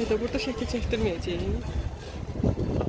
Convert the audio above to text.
Ay da burada şəkil çəkdirməyəcəyik.